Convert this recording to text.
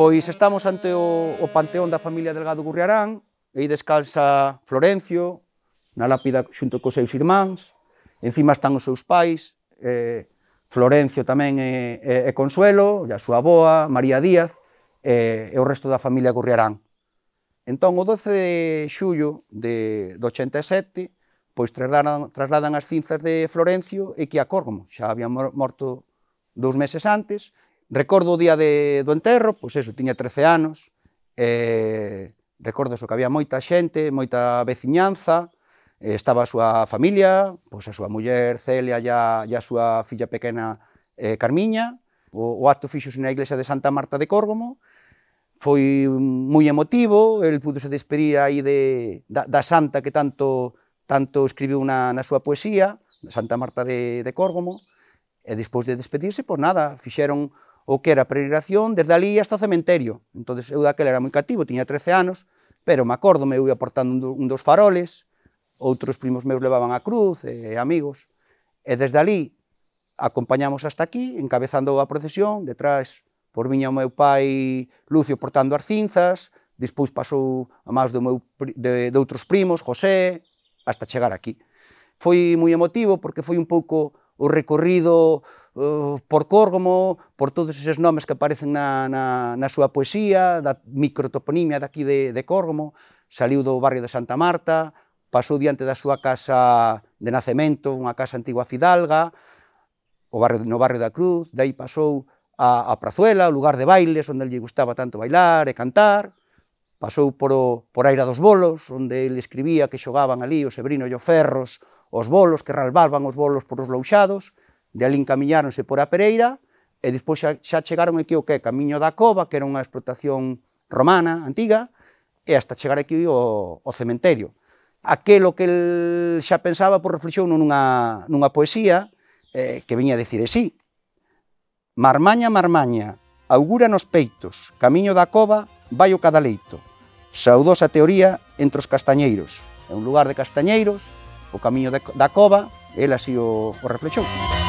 Pois estamos ante o, o panteón da familia Delgado Gurriarán, e aí descalza Florencio, na lápida xunto cos seus irmáns, encima están os seus pais, eh, Florencio tamén e, e, e Consuelo, e a súa aboa, María Díaz, e, e o resto da familia Gurriarán. Entón, o 12 de xullo de, de 87, pois trasladan, trasladan as cinzas de Florencio e que a Cormo, xa habían morto dous meses antes, Recordo o día de, do enterro, pois eso, tiña 13 anos, e recordo eso, que había moita xente, moita veciñanza, estaba a súa familia, pois a súa muller Celia e a, e a súa filla pequena eh, Carmiña, o, o acto fixose na iglesia de Santa Marta de Córgomo, foi moi emotivo, el pudo se despedir aí de, da, da santa que tanto tanto escribiu na, na súa poesía, Santa Marta de, de Córgomo, e despois de despedirse, pois nada, fixeron o que era peregrinación desde ali hasta o cementerio. entonces eu daquela era moi cativo, tiña 13 anos, pero me acordo, me eu ia portando un dos faroles, outros primos meus levaban a cruz, e amigos, e desde ali acompañamos hasta aquí, encabezando a procesión, detrás por viña o meu pai Lucio portando as cinzas, despois pasou a máis do meu, de, de outros primos, José, hasta chegar aquí. Foi moi emotivo porque foi un pouco o recorrido uh, por Córgomo, por todos esos nomes que aparecen na, na, na súa poesía, da microtoponimia daqui de, de Córgomo, saliu do barrio de Santa Marta, pasou diante da súa casa de nacemento, unha casa antigua fidalga, o barrio, no barrio da Cruz, dai pasou a, a Prazuela, o lugar de bailes, onde lle gustaba tanto bailar e cantar, pasou por, o, por Aira dos Bolos, onde ele escribía que xogaban ali o Sebrino e o Ferros, os bolos, que ralbaban os bolos por os louxados, de ali encamiñáronse por a Pereira, e despois xa, xa chegaron aquí o que? Camiño da Cova, que era unha explotación romana, antiga, e hasta chegar aquí o, o cementerio. Aquelo que el xa pensaba, por reflexión nunha, nunha poesía, eh, que viña a decir así. Marmaña, marmaña, augura nos peitos, camiño da cova, vai o cadaleito. Saudosa teoría entre os castañeiros. É un lugar de castañeiros, o camiño da cova, ela así o, o reflexou.